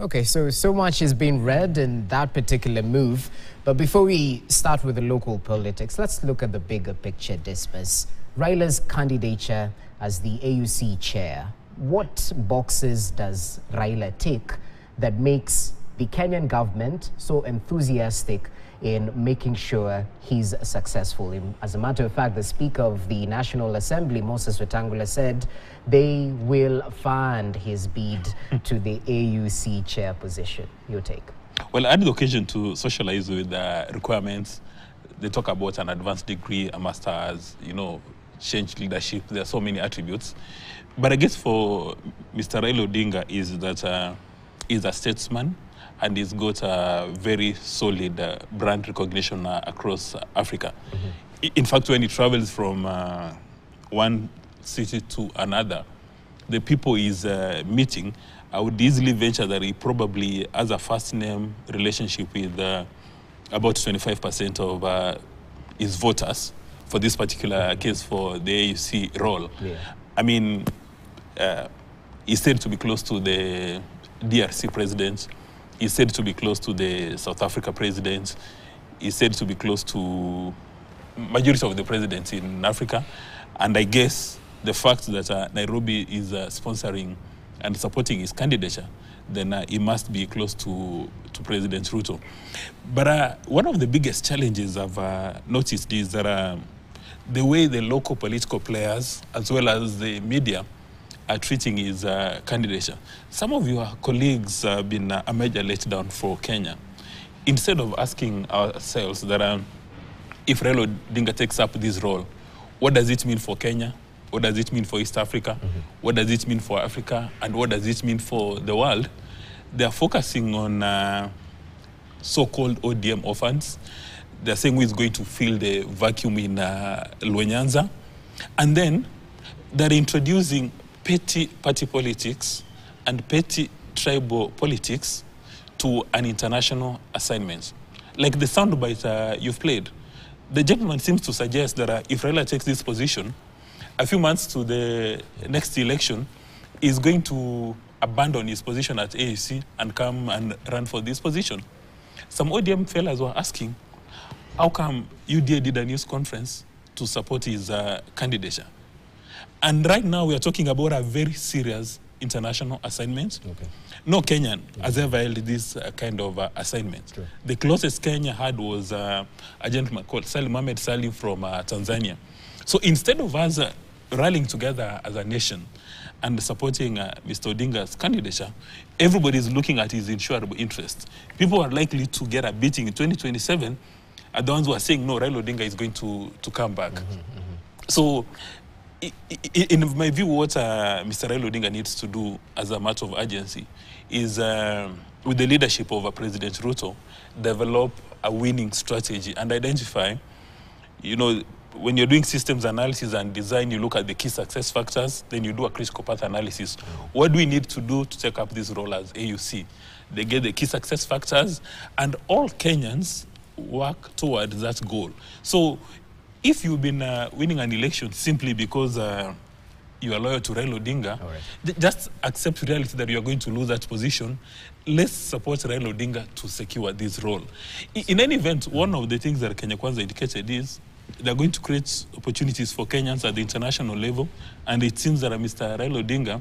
Okay, so so much is being read in that particular move. But before we start with the local politics, let's look at the bigger picture, Dismas. Raila's candidature as the AUC chair. What boxes does Raila tick that makes the Kenyan government so enthusiastic in making sure he's successful. As a matter of fact, the Speaker of the National Assembly, Moses Wetangula, said they will fund his bid to the AUC chair position. Your take? Well, I had the occasion to socialize with the requirements. They talk about an advanced degree, a master's, you know, change leadership. There are so many attributes. But I guess for Mr. Raila Odinga is that uh, he's a statesman and he's got a very solid uh, brand recognition uh, across Africa. Mm -hmm. In fact, when he travels from uh, one city to another, the people he's uh, meeting, I would easily venture that he probably has a first name relationship with uh, about 25% of uh, his voters for this particular mm -hmm. case for the AUC role. Yeah. I mean, he's said to be close to the DRC president He's said to be close to the South Africa president. He's said to be close to majority of the presidents in Africa. And I guess the fact that uh, Nairobi is uh, sponsoring and supporting his candidature, then uh, he must be close to, to President Ruto. But uh, one of the biggest challenges I've uh, noticed is that uh, the way the local political players, as well as the media, are treating his uh, candidature. Some of your colleagues have been uh, a major letdown for Kenya. Instead of asking ourselves that um, if Raila Odinga takes up this role, what does it mean for Kenya? What does it mean for East Africa? Mm -hmm. What does it mean for Africa? And what does it mean for the world? They're focusing on uh, so-called ODM orphans. They're saying who is going to fill the vacuum in uh, Luo Nyanza. And then they're introducing petty party politics and petty tribal politics to an international assignment. Like the soundbite uh, you've played, the gentleman seems to suggest that uh, if Raila takes this position, a few months to the next election, is going to abandon his position at AUC and come and run for this position. Some ODM fellas were asking, how come UDA did a news conference to support his uh, candidature? And right now we are talking about a very serious international assignment. Okay. No Kenyan okay. has ever held this uh, kind of uh, assignment. Sure. The closest Kenya had was uh, a gentleman called Salim Ahmed Salim from uh, Tanzania. So instead of us uh, rallying together as a nation and supporting uh, Mr. Odinga's candidature, everybody is looking at his insurable interest. People are likely to get a beating in 2027 are the ones who are saying, no, Raila Odinga is going to, to come back. Mm -hmm, mm -hmm. So in my view, what uh, Mr. Raila Odinga needs to do as a matter of urgency is, uh, with the leadership of President Ruto, develop a winning strategy and identify, you know, when you're doing systems analysis and design, you look at the key success factors, then you do a critical path analysis. What do we need to do to take up this role as AUC? They get the key success factors, and all Kenyans work towards that goal. So if you've been uh, winning an election simply because uh, you are loyal to Raila Odinga, right. just accept reality that you are going to lose that position. Let's support Raila Odinga to secure this role. In any event, one of the things that Kenya Kwanza indicated is they're going to create opportunities for Kenyans at the international level, and it seems that Mr. Raila Odinga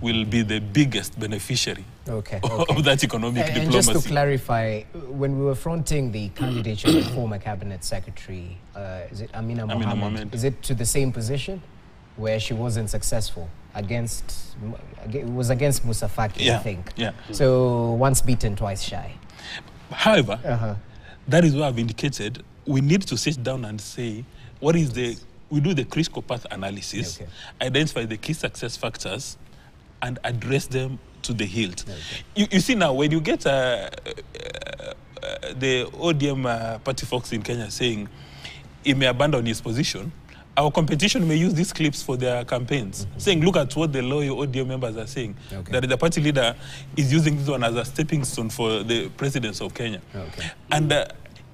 will be the biggest beneficiary okay, okay. of that economic and, diplomacy. And just to clarify, when we were fronting the candidature of the former cabinet secretary, uh, is it Amina, Amina Mohamed, is it to the same position where she wasn't successful against, it was against Musa Faki, yeah, I think. Yeah. So once beaten, twice shy. However, uh -huh. that is why I've indicated we need to sit down and say, what is the, we do the critical path analysis, okay. identify the key success factors, and address them to the hilt. Okay. You, you, see now, when you get uh, uh, uh, the ODM uh, party folks in Kenya saying he may abandon his position, our competition may use these clips for their campaigns, mm -hmm. saying, look at what the loyal ODM members are saying, okay. that the party leader is using this one as a stepping stone for the presidency of Kenya. Okay. And uh,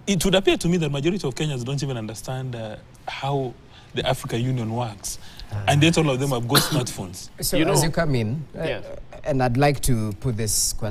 it would appear to me that majority of Kenyans don't even understand uh, how the African Union works. Uh, and yet all of them have got smartphones. So you know, as you come in, uh, and I'd like to put this question